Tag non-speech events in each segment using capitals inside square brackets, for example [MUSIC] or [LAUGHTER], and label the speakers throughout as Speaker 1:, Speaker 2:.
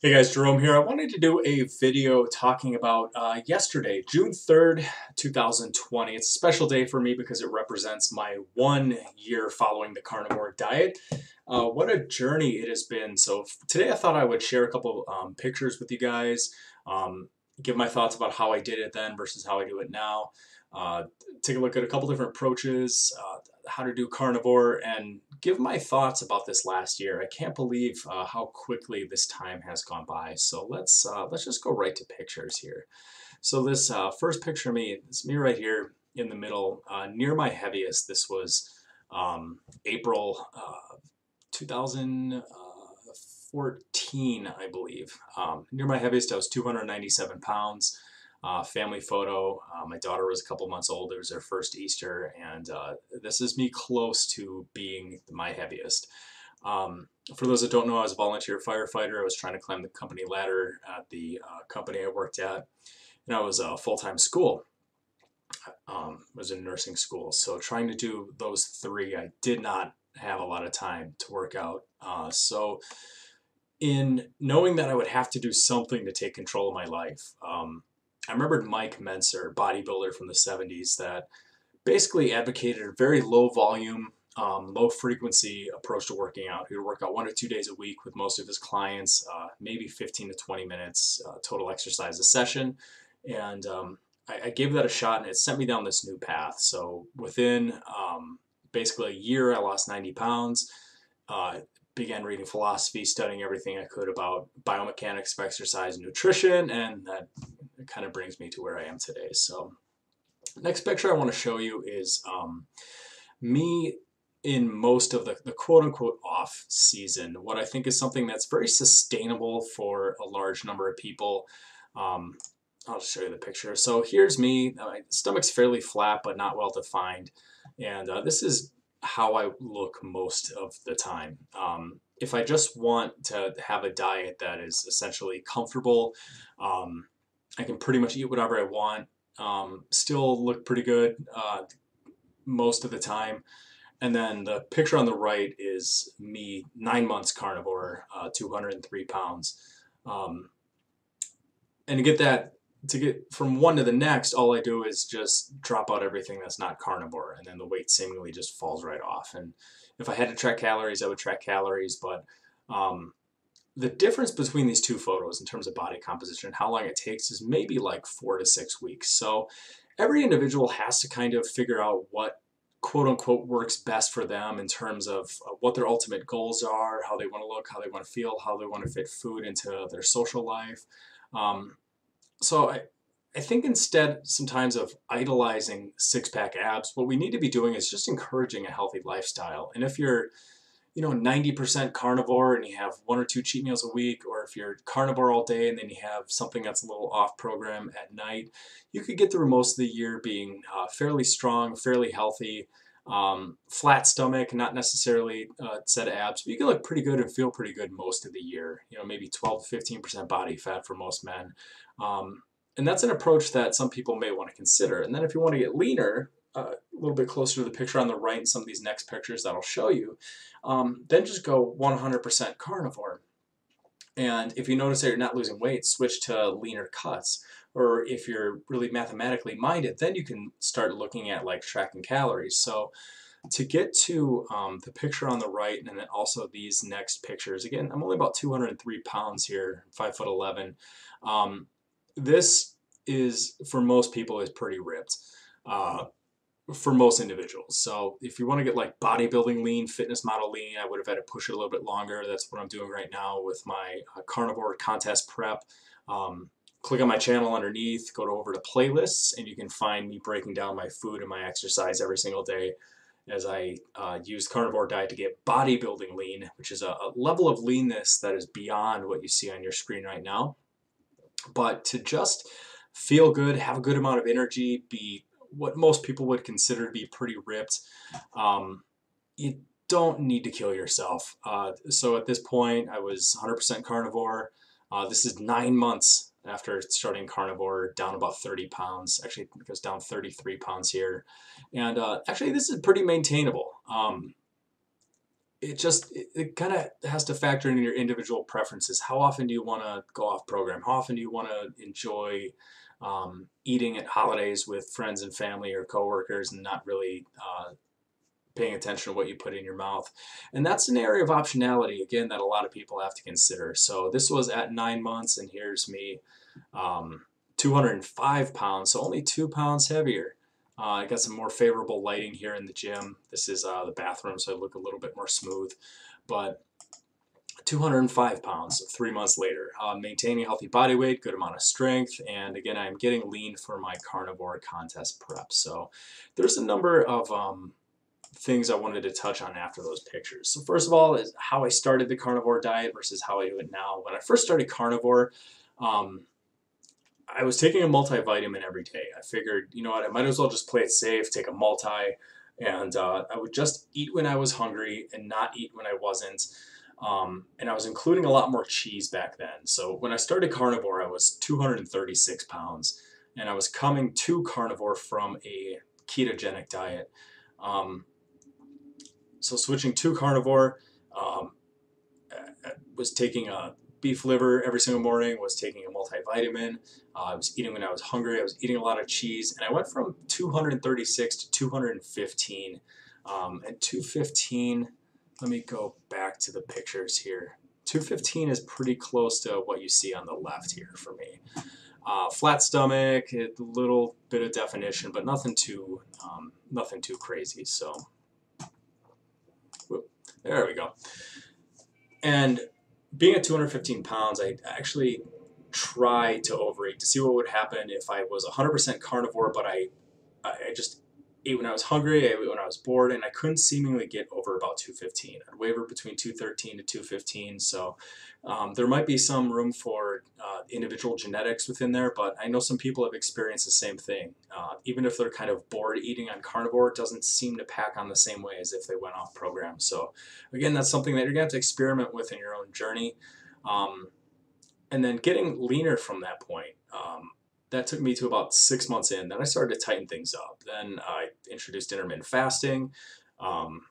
Speaker 1: Hey guys, Jerome here. I wanted to do a video talking about uh, yesterday, June 3rd, 2020. It's a special day for me because it represents my one year following the carnivore diet. Uh, what a journey it has been. So today I thought I would share a couple um, pictures with you guys, um, give my thoughts about how I did it then versus how I do it now. Uh, take a look at a couple different approaches, uh, how to do carnivore, and give my thoughts about this last year. I can't believe uh, how quickly this time has gone by. So let's uh, let's just go right to pictures here. So this uh, first picture of me, it's me right here in the middle, uh, near my heaviest. This was um, April 2014, I believe. Um, near my heaviest, I was 297 pounds uh, family photo. Uh, my daughter was a couple months old. It was her first Easter, and uh, this is me close to being my heaviest. Um, for those that don't know, I was a volunteer firefighter. I was trying to climb the company ladder at the uh, company I worked at, and I was a full-time school. Um, was in nursing school, so trying to do those three, I did not have a lot of time to work out. Uh, so in knowing that I would have to do something to take control of my life, um, I remembered Mike Mentzer, bodybuilder from the 70s, that basically advocated a very low volume, um, low frequency approach to working out. He would work out one or two days a week with most of his clients, uh, maybe 15 to 20 minutes uh, total exercise a session. And um, I, I, gave that a shot and it sent me down this new path. So within um, basically a year, I lost 90 pounds. Uh, began reading philosophy, studying everything I could about biomechanics of exercise and nutrition, and that kind of brings me to where I am today. So next picture I want to show you is um, me in most of the, the quote unquote off season. What I think is something that's very sustainable for a large number of people. Um, I'll show you the picture. So here's me. My stomach's fairly flat but not well defined. And uh, this is how I look most of the time. Um, if I just want to have a diet that is essentially comfortable, um, I can pretty much eat whatever I want, um, still look pretty good uh, most of the time. And then the picture on the right is me, nine months carnivore, uh, 203 pounds. Um, and to get that, to get from one to the next, all I do is just drop out everything that's not carnivore, and then the weight seemingly just falls right off. And if I had to track calories, I would track calories, but um, the difference between these two photos in terms of body composition how long it takes is maybe like four to six weeks. So every individual has to kind of figure out what quote unquote works best for them in terms of uh, what their ultimate goals are, how they want to look, how they want to feel, how they want to fit food into their social life. Um, so I, I think instead sometimes of idolizing six pack abs, what we need to be doing is just encouraging a healthy lifestyle. And if you're you know 90% carnivore and you have one or two cheat meals a week or if you're carnivore all day and then you have something that's a little off program at night you could get through most of the year being uh, fairly strong fairly healthy um, flat stomach not necessarily uh, set of abs but you can look pretty good and feel pretty good most of the year you know maybe 12 to 15% body fat for most men um, and that's an approach that some people may want to consider and then if you want to get leaner uh, a little bit closer to the picture on the right and some of these next pictures that I'll show you, um, then just go 100% carnivore. And if you notice that you're not losing weight, switch to leaner cuts. Or if you're really mathematically minded, then you can start looking at like tracking calories. So to get to um, the picture on the right and then also these next pictures, again, I'm only about 203 pounds here, 5 foot 11. Um, this is, for most people, is pretty ripped. Uh, for most individuals. So if you want to get like bodybuilding lean, fitness model lean, I would have had to push it a little bit longer. That's what I'm doing right now with my uh, carnivore contest prep. Um, click on my channel underneath, go over to playlists, and you can find me breaking down my food and my exercise every single day as I uh, use carnivore diet to get bodybuilding lean, which is a, a level of leanness that is beyond what you see on your screen right now. But to just feel good, have a good amount of energy, be what most people would consider to be pretty ripped. Um, you don't need to kill yourself. Uh, so at this point, I was 100% carnivore. Uh, this is nine months after starting carnivore, down about 30 pounds. Actually, it goes down 33 pounds here. And uh, actually, this is pretty maintainable. Um, it just it, it kind of has to factor in your individual preferences. How often do you want to go off program? How often do you want to enjoy um, eating at holidays with friends and family or coworkers and not really uh, paying attention to what you put in your mouth. And that's an area of optionality, again, that a lot of people have to consider. So this was at nine months, and here's me, um, 205 pounds, so only two pounds heavier. Uh, I got some more favorable lighting here in the gym. This is uh, the bathroom, so I look a little bit more smooth. But 205 pounds three months later. Uh, maintaining healthy body weight, good amount of strength, and again, I'm getting lean for my carnivore contest prep. So there's a number of um, things I wanted to touch on after those pictures. So first of all is how I started the carnivore diet versus how I do it now. When I first started carnivore, um, I was taking a multivitamin every day. I figured, you know what, I might as well just play it safe, take a multi, and uh, I would just eat when I was hungry and not eat when I wasn't. Um, and I was including a lot more cheese back then. So when I started carnivore, I was 236 pounds, and I was coming to carnivore from a ketogenic diet. Um, so switching to carnivore, um, was taking a beef liver every single morning, was taking a multivitamin. Uh, I was eating when I was hungry. I was eating a lot of cheese, and I went from 236 to 215. Um, and 215, let me go back to the pictures here. 215 is pretty close to what you see on the left here for me. Uh, flat stomach, a little bit of definition, but nothing too, um, nothing too crazy. So there we go. And being at 215 pounds, I actually tried to overeat to see what would happen if I was 100% carnivore, but I, I just ate when I was hungry, I ate when I was bored, and I couldn't seemingly get over about 215. I'd waver between 213 to 215, so um, there might be some room for uh, individual genetics within there, but I know some people have experienced the same thing. Uh, even if they're kind of bored eating on carnivore, it doesn't seem to pack on the same way as if they went off program. So again, that's something that you're gonna have to experiment with in your own journey. Um, and then getting leaner from that point. Um, that took me to about six months in. Then I started to tighten things up. Then I introduced intermittent fasting, um,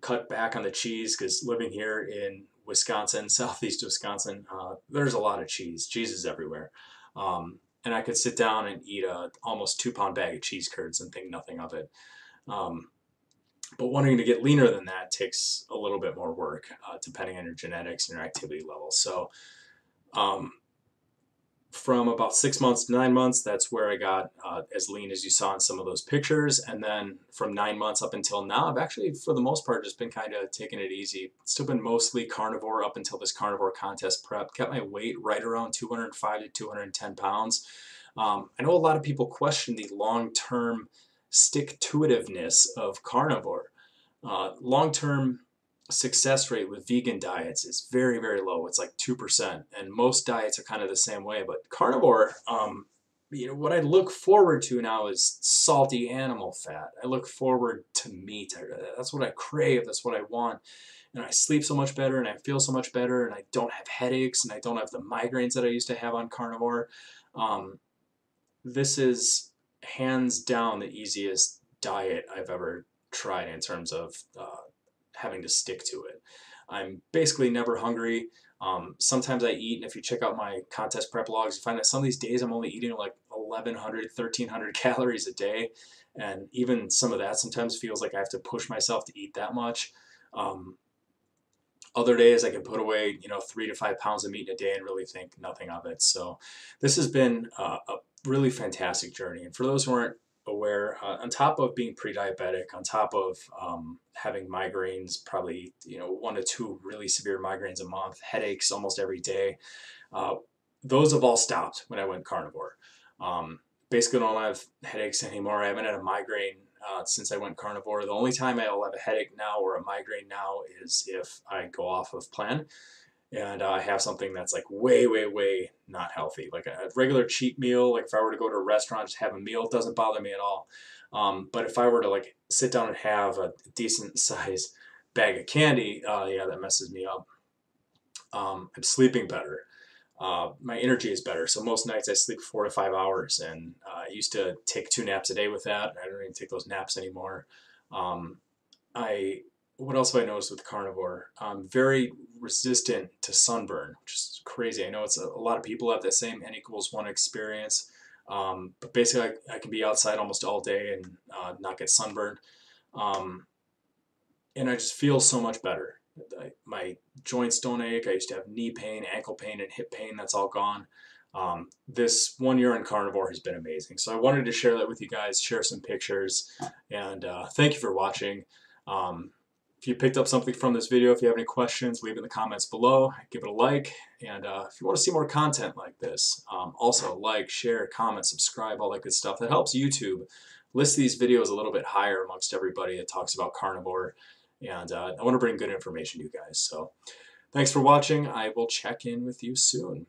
Speaker 1: cut back on the cheese because living here in Wisconsin, [LAUGHS] southeast Wisconsin, uh, there's a lot of cheese. Cheese is everywhere. Um, and I could sit down and eat a almost two pound bag of cheese curds and think nothing of it. Um, but wanting to get leaner than that takes a little bit more work, uh, depending on your genetics and your activity level. So, um, from about six months to nine months, that's where I got uh, as lean as you saw in some of those pictures. And then from nine months up until now, I've actually, for the most part, just been kind of taking it easy. Still been mostly carnivore up until this carnivore contest prep. Kept my weight right around 205 to 210 pounds. Um, I know a lot of people question the long-term stick-to-itiveness of carnivore. Uh, long-term success rate with vegan diets is very, very low. It's like 2%. And most diets are kind of the same way. But carnivore, um, you know, what I look forward to now is salty animal fat. I look forward to meat. That's what I crave. That's what I want. And I sleep so much better and I feel so much better and I don't have headaches and I don't have the migraines that I used to have on carnivore. Um, this is hands down the easiest diet I've ever tried in terms of uh, having to stick to it. I'm basically never hungry. Um, sometimes I eat, and if you check out my contest prep logs, you find that some of these days I'm only eating like 1,100, 1,300 [LAUGHS] calories a day. And even some of that sometimes feels like I have to push myself to eat that much. Um, other days I can put away, you know, three to five pounds of meat in a day and really think nothing of it. So this has been uh, a really fantastic journey. And for those who aren't aware, uh, on top of being pre-diabetic, on top of um, having migraines, probably you know one to two really severe migraines a month, headaches almost every day. Uh, those have all stopped when I went carnivore. Um, basically, don't have headaches anymore. I haven't had a migraine uh, since I went carnivore. The only time I'll have a headache now or a migraine now is if I go off of plan and uh, I have something that's like way, way, way not healthy. Like a regular cheap meal, like if I were to go to a restaurant, just have a meal, it doesn't bother me at all. Um, but if I were to like sit down and have a decent [LAUGHS] size bag of candy, uh, yeah, that messes me up. Um, I'm sleeping better. Uh, my energy is better. So most nights I sleep four to five hours, and uh, I used to take two naps a day with that. I don't even take those naps anymore. Um, I what else have I noticed with carnivore? Um, very resistant to sunburn, which is crazy. I know it's a, a lot of people have that same n equals one experience, um, but basically I, I, can be outside almost all day and uh, not get sunburned, um, and I just feel so much better. I, my joints don't ache. I used to have knee pain, ankle pain, and hip pain. That's all gone. Um, this one year in carnivore has been amazing. So I wanted to share that with you guys, share some pictures, and uh, thank you for watching. Um, if you picked up something from this video, if you have any questions, leave it in the comments below. Give it a like. And uh, if you want to see more content like this, um, also like, share, comment, subscribe, all that good stuff. That helps YouTube list these videos a little bit higher amongst everybody that talks about carnivore. And uh, I want to bring good information to you guys. So thanks for watching. I will check in with you soon.